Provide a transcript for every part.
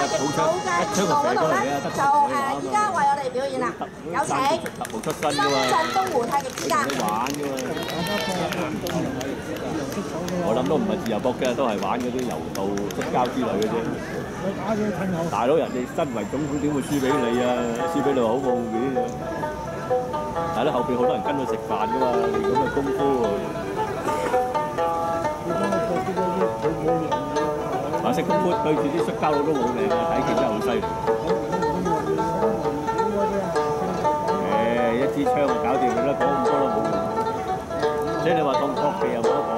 嘅節目嗰度咧，就誒依家為我哋表演啦，有請深圳東湖太極之家。玩噶嘛。我諗都唔係自由搏嘅，都係玩嗰啲柔道、摔跤之類嘅啫。大佬人哋身為總管點會輸俾你啊？輸俾你好冇面啊！但係咧後邊好多人跟佢食飯噶嘛，你咁嘅功夫喎。話識功夫對住啲摔跤佬都冇命啊！睇見真係好犀利。誒，一支槍就搞掂佢啦，講咁多都冇。用。即係你話當國技又冇得講。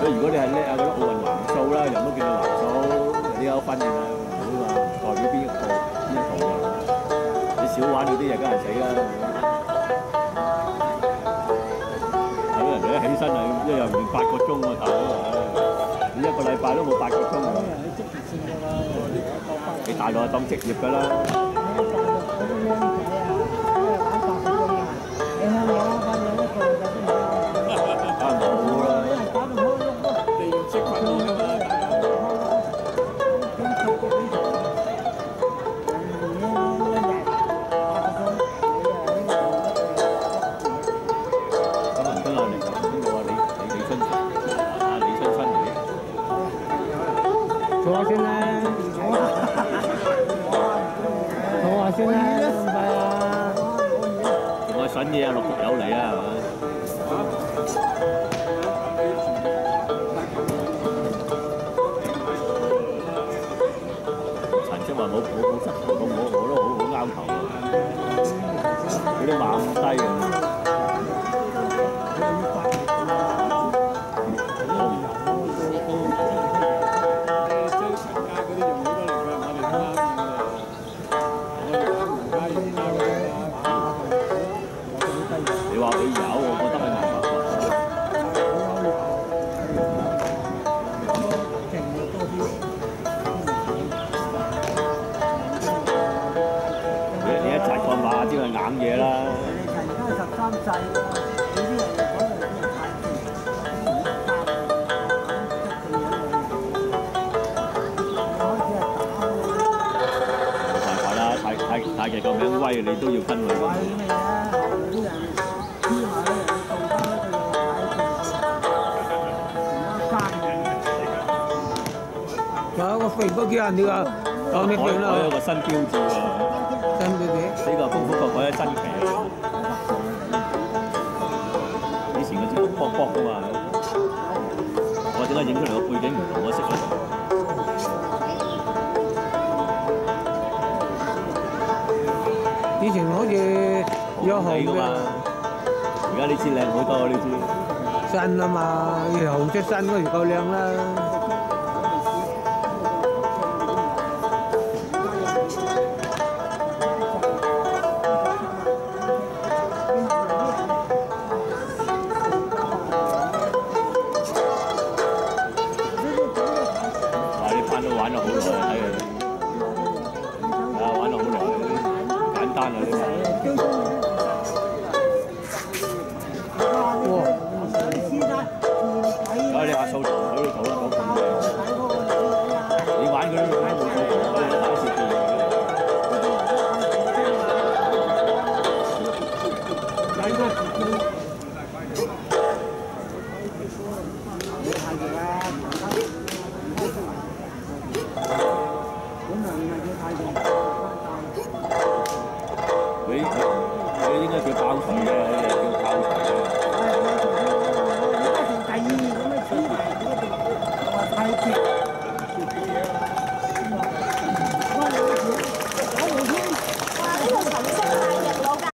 所以如果你係叻啊嗰啲奧運橫掃啦，人都見到橫掃，你有分嘅嘛，好嘛？代表邊一個邊一個㗎？你少玩嗰啲就梗係死啦。係咯，人哋一起身啊，一日練八個鐘喎，大佬！個禮拜都冇八個鐘喎。你大佬係當職業㗎啦。坐下先啦，坐下先啦，咁快啊！仲有筍嘢啊，陸續有嚟啊，係嘛？陳清話冇冇冇，我我我都好好拗頭啊！嗰啲馬咁低啊！馬先係硬嘢啦。冇辦法啦，太太太極個名威，你都要跟佢㗎。仲有個肥嗰幾人你話講呢我邊啦，我有個新標誌喎，呢個功夫國改嘅新旗啊！以前嗰支卜卜噶嘛，我點解影出嚟個背景唔同我色咧？以前好似有紅㗎嘛嘅，而家呢支靚好多呢支。新啊嘛，紅色新嗰時夠靚啦。一个打孔的